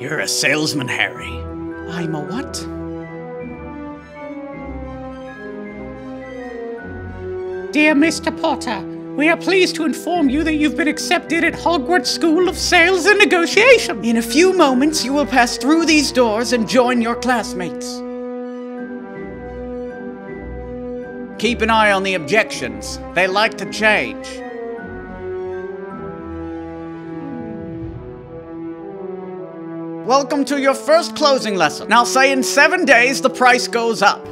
You're a salesman, Harry. I'm a what? Dear Mr. Potter, we are pleased to inform you that you've been accepted at Hogwarts School of Sales and Negotiation. In a few moments, you will pass through these doors and join your classmates. Keep an eye on the objections. They like to change. Welcome to your first closing lesson. Now say in seven days the price goes up.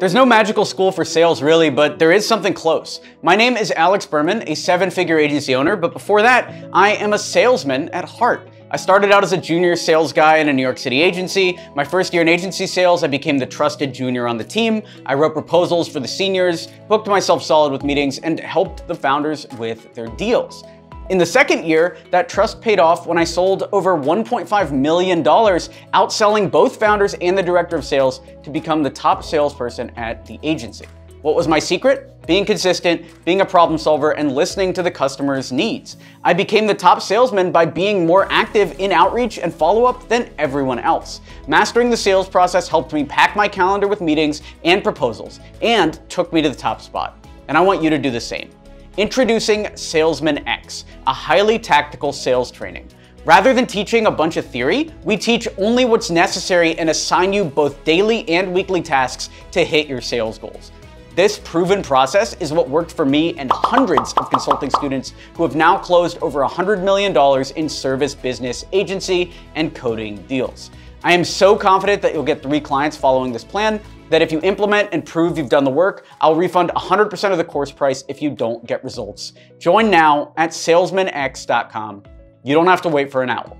There's no magical school for sales really, but there is something close. My name is Alex Berman, a seven-figure agency owner, but before that, I am a salesman at heart. I started out as a junior sales guy in a New York City agency. My first year in agency sales, I became the trusted junior on the team. I wrote proposals for the seniors, booked myself solid with meetings, and helped the founders with their deals. In the second year, that trust paid off when I sold over $1.5 million, outselling both founders and the director of sales to become the top salesperson at the agency. What was my secret? Being consistent, being a problem solver, and listening to the customer's needs. I became the top salesman by being more active in outreach and follow up than everyone else. Mastering the sales process helped me pack my calendar with meetings and proposals, and took me to the top spot. And I want you to do the same. Introducing Salesman X, a highly tactical sales training. Rather than teaching a bunch of theory, we teach only what's necessary and assign you both daily and weekly tasks to hit your sales goals. This proven process is what worked for me and hundreds of consulting students who have now closed over $100 million in service business agency and coding deals. I am so confident that you'll get three clients following this plan that if you implement and prove you've done the work, I'll refund 100% of the course price if you don't get results. Join now at salesmanx.com. You don't have to wait for an owl.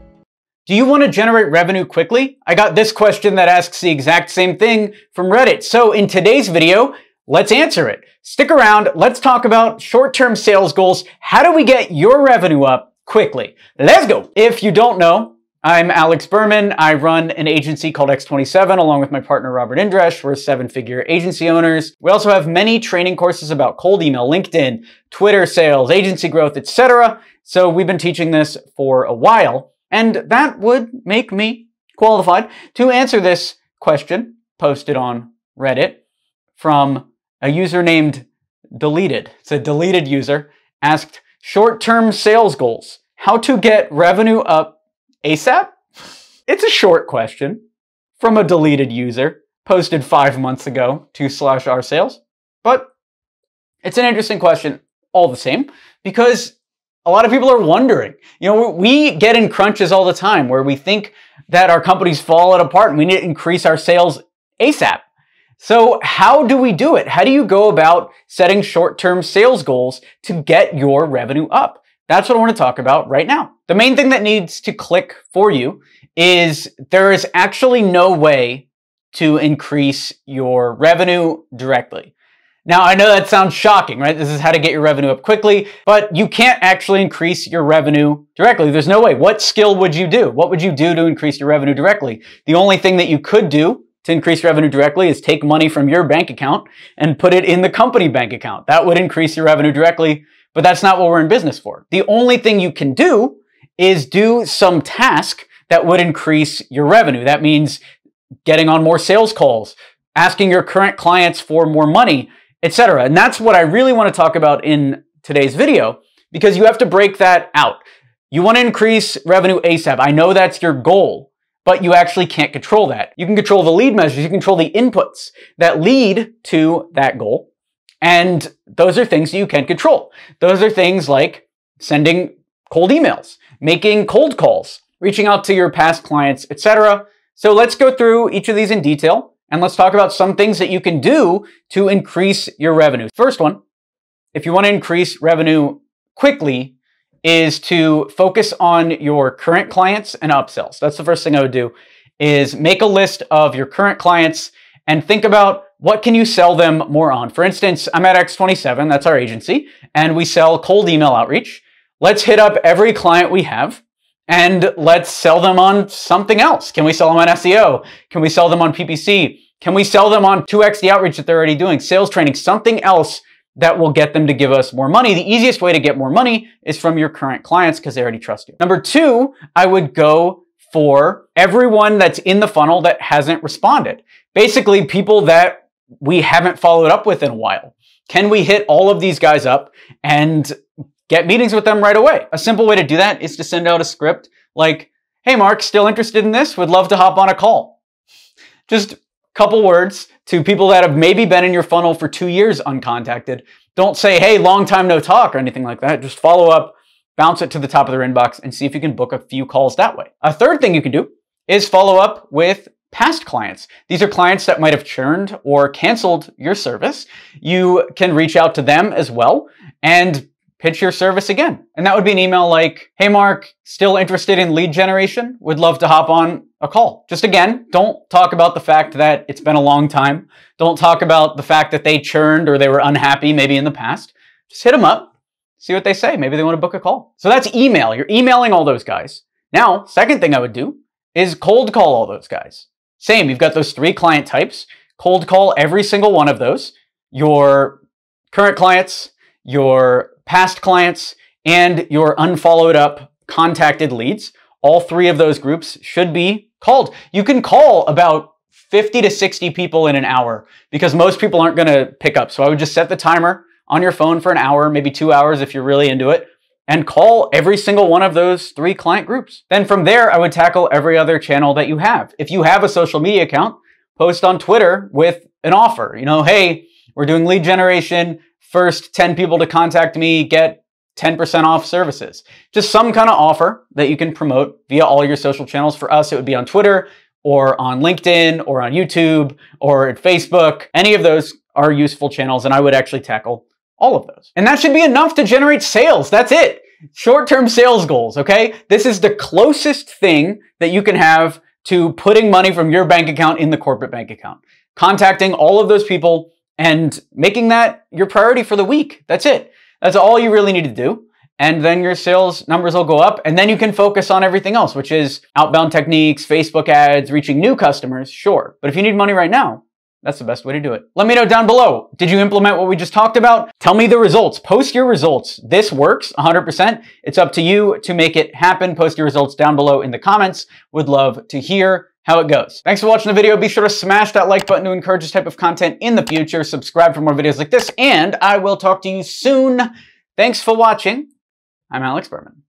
Do you want to generate revenue quickly? I got this question that asks the exact same thing from Reddit. So in today's video, let's answer it. Stick around. Let's talk about short-term sales goals. How do we get your revenue up quickly? Let's go. If you don't know, I'm Alex Berman. I run an agency called X27 along with my partner Robert Indries. We're seven-figure agency owners. We also have many training courses about cold email, LinkedIn, Twitter sales, agency growth, etc. So we've been teaching this for a while, and that would make me qualified to answer this question posted on Reddit from a user named Deleted. It's a deleted user asked short-term sales goals. How to get revenue up ASAP? It's a short question from a deleted user posted five months ago to slash our sales, but it's an interesting question all the same because a lot of people are wondering. You know, we get in crunches all the time where we think that our company's falling apart and we need to increase our sales ASAP. So how do we do it? How do you go about setting short-term sales goals to get your revenue up? That's what I want to talk about right now. The main thing that needs to click for you is there is actually no way to increase your revenue directly. Now, I know that sounds shocking, right? This is how to get your revenue up quickly, but you can't actually increase your revenue directly. There's no way. What skill would you do? What would you do to increase your revenue directly? The only thing that you could do to increase revenue directly is take money from your bank account and put it in the company bank account. That would increase your revenue directly but that's not what we're in business for. The only thing you can do is do some task that would increase your revenue. That means getting on more sales calls, asking your current clients for more money, etc. And that's what I really want to talk about in today's video because you have to break that out. You want to increase revenue ASAP. I know that's your goal, but you actually can't control that. You can control the lead measures, you control the inputs that lead to that goal. And those are things you can control. Those are things like sending cold emails, making cold calls, reaching out to your past clients, etc. So let's go through each of these in detail and let's talk about some things that you can do to increase your revenue. First one, if you want to increase revenue quickly, is to focus on your current clients and upsells. That's the first thing I would do is make a list of your current clients and think about what can you sell them more on? For instance, I'm at X27, that's our agency, and we sell cold email outreach. Let's hit up every client we have and let's sell them on something else. Can we sell them on SEO? Can we sell them on PPC? Can we sell them on 2x the outreach that they're already doing? Sales training, something else that will get them to give us more money. The easiest way to get more money is from your current clients because they already trust you. Number two, I would go for everyone that's in the funnel that hasn't responded. Basically, people that we haven't followed up with in a while. Can we hit all of these guys up and get meetings with them right away? A simple way to do that is to send out a script like, hey, Mark, still interested in this? Would love to hop on a call. Just a couple words to people that have maybe been in your funnel for two years uncontacted. Don't say, hey, long time no talk or anything like that. Just follow up, bounce it to the top of their inbox, and see if you can book a few calls that way. A third thing you can do is follow up with past clients. These are clients that might have churned or canceled your service. You can reach out to them as well and pitch your service again. And that would be an email like, Hey, Mark, still interested in lead generation? Would love to hop on a call. Just again, don't talk about the fact that it's been a long time. Don't talk about the fact that they churned or they were unhappy maybe in the past. Just hit them up, see what they say. Maybe they want to book a call. So that's email. You're emailing all those guys. Now, second thing I would do is cold call all those guys. Same, you've got those three client types. Cold call every single one of those. Your current clients, your past clients, and your unfollowed up contacted leads. All three of those groups should be called. You can call about 50 to 60 people in an hour because most people aren't going to pick up. So I would just set the timer on your phone for an hour, maybe two hours if you're really into it, and call every single one of those three client groups. Then from there, I would tackle every other channel that you have. If you have a social media account, post on Twitter with an offer. You know, hey, we're doing lead generation. First 10 people to contact me get 10% off services. Just some kind of offer that you can promote via all your social channels. For us, it would be on Twitter or on LinkedIn or on YouTube or at Facebook. Any of those are useful channels, and I would actually tackle all of those. And that should be enough to generate sales. That's it. Short-term sales goals, okay? This is the closest thing that you can have to putting money from your bank account in the corporate bank account. Contacting all of those people and making that your priority for the week. That's it. That's all you really need to do. And then your sales numbers will go up, and then you can focus on everything else, which is outbound techniques, Facebook ads, reaching new customers, sure. But if you need money right now, that's the best way to do it. Let me know down below. Did you implement what we just talked about? Tell me the results. Post your results. This works 100%. It's up to you to make it happen. Post your results down below in the comments. Would love to hear how it goes. Thanks for watching the video. Be sure to smash that like button to encourage this type of content in the future. Subscribe for more videos like this, and I will talk to you soon. Thanks for watching. I'm Alex Berman.